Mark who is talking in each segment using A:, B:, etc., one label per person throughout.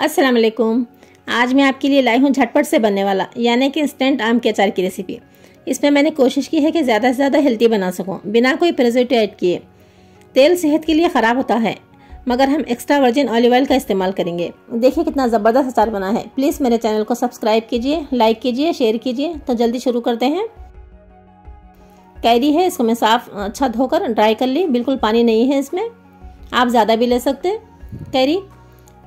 A: अस्सलाम वालेकुम आज मैं आपके लिए लाई हूँ झटपट से बनने वाला, यानी कि इंस्टेंट आम के अचार की रेसिपी इसमें मैंने कोशिश की है कि ज़्यादा से ज़्यादा हेल्दी बना सकूँ, बिना कोई प्रिजर्वेटिव ऐड किए। तेल सेहत के लिए ख़राब होता है, मगर हम एक्स्ट्रा वर्जिन ऑलिव ऑयल का इस्तेमाल करेंगे। देखिए कितना ज़बरदस्त अचार बना है। प्लीज़ मेरे चैनल को सब्सक्राइब कीजिए लाइक कीजिए शेयर कीजिए तो जल्दी शुरू करते हैं। कैरी है, इसको मैं साफ़ अच्छा धोकर ड्राई कर ली, बिल्कुल पानी नहीं है इसमें। आप ज़्यादा भी ले सकते कैरी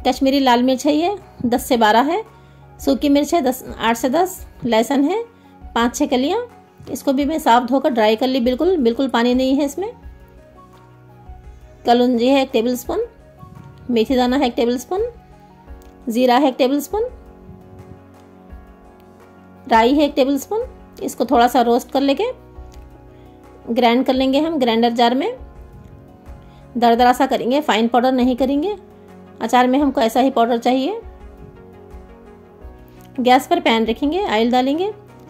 A: कश्मीरी लाल मिर्च है ये, दस से बारह है। सूखी मिर्च है दस, आठ से दस। लहसुन है पाँच छः कलियाँ। इसको भी मैं साफ़ धोकर ड्राई कर ली, बिल्कुल बिल्कुल पानी नहीं है इसमें। कलुंजी है एक टेबल स्पून मेथी दाना है एक टेबल स्पून ज़ीरा है एक टेबल स्पून राई है एक टेबल स्पून इसको थोड़ा सा रोस्ट कर लेके ग्राइंड कर लेंगे हम ग्राइंडर जार में। दरदरा सा करेंगे फाइन पाउडर नहीं करेंगे। अचार में हमको ऐसा ही पाउडर चाहिए। गैस पर पैन रखेंगे, ऑयल डालेंगे।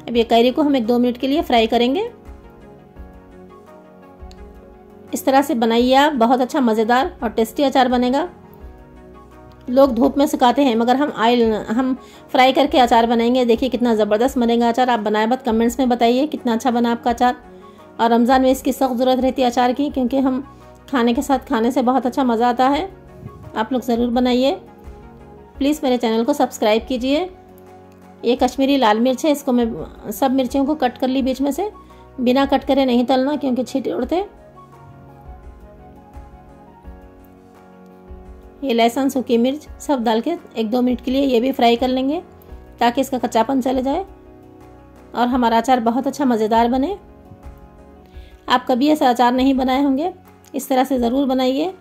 A: अब ये कैरी को हम एक दो मिनट के लिए फ्राई करेंगे। इस तरह से बनाइए आप, बहुत अच्छा मज़ेदार और टेस्टी अचार बनेगा। लोग धूप में सुखाते हैं, मगर हम ऑयल हम फ्राई करके अचार बनाएँगे। देखिए कितना ज़बरदस्त बनेगा अचार। आप बनाए बाद कमेंट्स में बताइए कितना अच्छा बना आपका अचार। और रमज़ान में इसकी सख्त ज़रूरत रहती है अचार की, क्योंकि हम खाने के साथ खाने से बहुत अच्छा मज़ा आता है। आप लोग ज़रूर बनाइए। प्लीज़ मेरे चैनल को सब्सक्राइब कीजिए। ये कश्मीरी लाल मिर्च है, इसको मैं सब मिर्चियों को कट कर ली बीच में से। बिना कट करे नहीं तलना, क्योंकि छीट उड़ते। ये लहसुन, सूखी मिर्च सब डाल के एक दो मिनट के लिए ये भी फ्राई कर लेंगे, ताकि इसका कच्चापन चले जाए और हमारा अचार बहुत अच्छा मज़ेदार बने। आप कभी ऐसा अचार नहीं बनाए होंगे, इस तरह से ज़रूर बनाइए।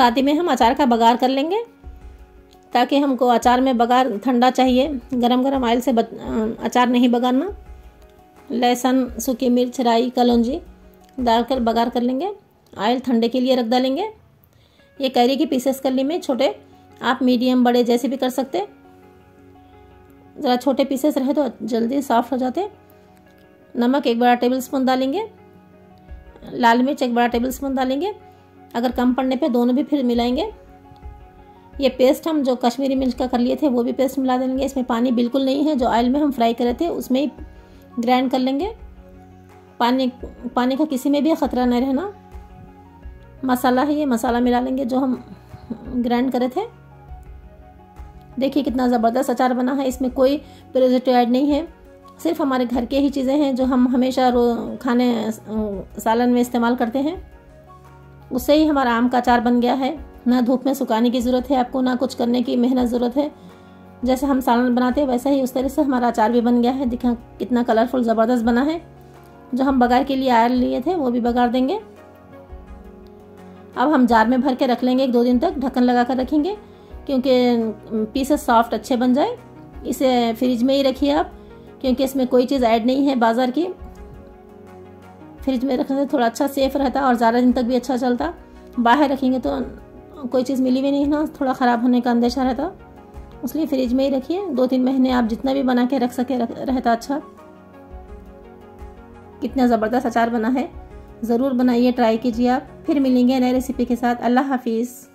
A: साथ ही में हम अचार का बघार कर लेंगे, ताकि हमको अचार में बघार ठंडा चाहिए। गरम गरम ऑयल से अचार नहीं बघारना लहसुन, सूखी मिर्च, राई, कलौजी डालकर बघार कर लेंगे। ऑयल ठंडे के लिए रख डालेंगे। ये कैरी के पीसेस कर ली में, छोटे। आप मीडियम, बड़े जैसे भी कर सकते। ज़रा छोटे पीसेस रहे तो जल्दी सॉफ्ट हो जाते। नमक एक बड़ा टेबल स्पून डालेंगे। लाल मिर्च एक बड़ा टेबल स्पून डालेंगे। अगर कम पड़ने पे दोनों भी फिर मिलाएँगे। ये पेस्ट हम जो कश्मीरी मिर्च का कर लिए थे, वो भी पेस्ट मिला देंगे। इसमें पानी बिल्कुल नहीं है, जो ऑयल में हम फ्राई करे थे, उसमें ही ग्राइंड कर लेंगे। पानी पानी का किसी में भी ख़तरा नहीं रहना। मसाला है ये, मसाला मिला लेंगे जो हम ग्राइंड करे थे। देखिए कितना ज़बरदस्त अचार बना है, इसमें कोई प्रिजर्वेटिव ऐड नहीं है। सिर्फ़ हमारे घर के ही चीज़ें हैं, जो हम हमेशा खाने, सालन में इस्तेमाल करते हैं। उससे ही हमारा आम का अचार बन गया है। ना धूप में सुखाने की ज़रूरत है आपको, ना कुछ करने की मेहनत ज़रूरत है। जैसे हम सालन बनाते हैं, वैसा ही उस तरह से हमारा अचार भी बन गया है। दिखा कितना कलरफुल ज़बरदस्त बना है। जो हम बघार के लिए आयल लिए थे, वो भी बघार देंगे। अब हम जार में भर के रख लेंगे एक दो दिन तक, ढक्कन लगा कर रखेंगे, क्योंकि पीसेस सॉफ्ट अच्छे बन जाए। इसे फ्रिज में ही रखिए आप, क्योंकि इसमें कोई चीज़ ऐड नहीं है बाज़ार की। फ्रिज में रखने से थोड़ा अच्छा सेफ़ रहता और ज़्यादा दिन तक भी अच्छा चलता। बाहर रखेंगे तो कोई चीज़ मिली भी नहीं ना थोड़ा ख़राब होने का अंदेशा रहता। इसलिए फ्रिज में ही रखिए दो तीन महीने आप जितना भी बना के रख सके रख, रहता अच्छा। कितना ज़बरदस्त अचार बना है ज़रूर बनाइए ट्राई कीजिए आप। फिर मिलेंगे नए रेसिपी के साथ। अल्लाह हाफिज़।